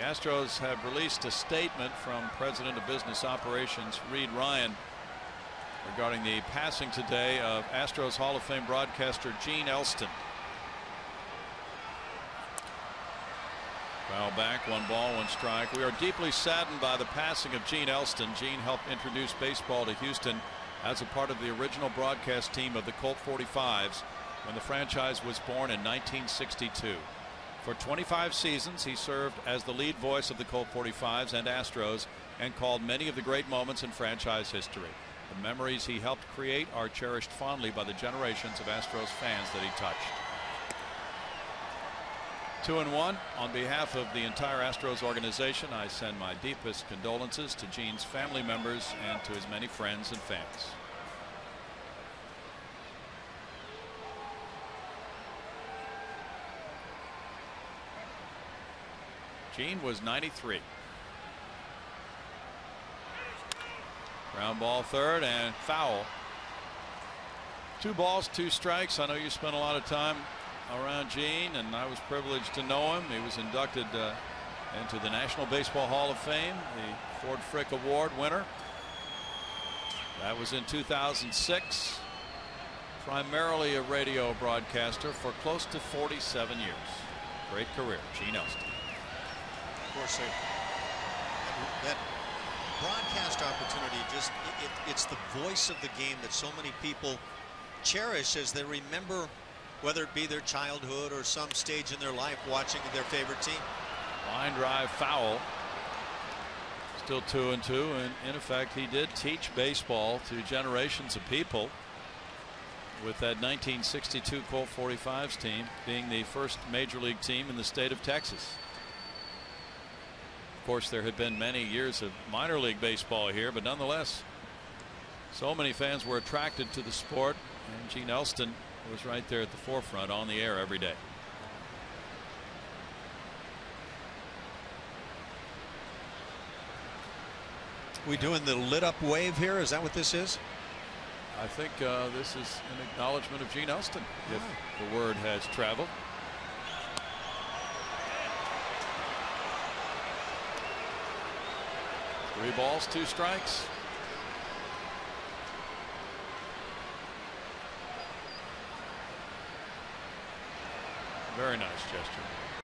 The Astros have released a statement from President of Business Operations Reid Ryan regarding the passing today of Astros Hall of Fame broadcaster Gene Elston. Foul back, one ball, one strike. We are deeply saddened by the passing of Gene Elston. Gene helped introduce baseball to Houston as a part of the original broadcast team of the Colt 45s when the franchise was born in 1962. For 25 seasons, he served as the lead voice of the Colt 45s and Astros and called many of the great moments in franchise history. The memories he helped create are cherished fondly by the generations of Astros fans that he touched. Two and one on behalf of the entire Astros organization. I send my deepest condolences to Gene's family members and to his many friends and fans. Gene was 93. Ground ball third and foul. Two balls, two strikes. I know you spent a lot of time around Gene, and I was privileged to know him. He was inducted uh, into the National Baseball Hall of Fame, the Ford Frick Award winner. That was in 2006. Primarily a radio broadcaster for close to 47 years. Great career, Gene Elston. Course, that broadcast opportunity just it, it, it's the voice of the game that so many people cherish as they remember whether it be their childhood or some stage in their life watching their favorite team. Line drive foul. Still two and two and in effect he did teach baseball to generations of people with that 1962 Colt 45s team being the first major league team in the state of Texas. Of course there had been many years of minor league baseball here but nonetheless so many fans were attracted to the sport and Gene Elston was right there at the forefront on the air every day. We doing the lit up wave here? Is that what this is? I think uh, this is an acknowledgement of Gene Elston, if the word has traveled. Three balls, two strikes. Very nice gesture.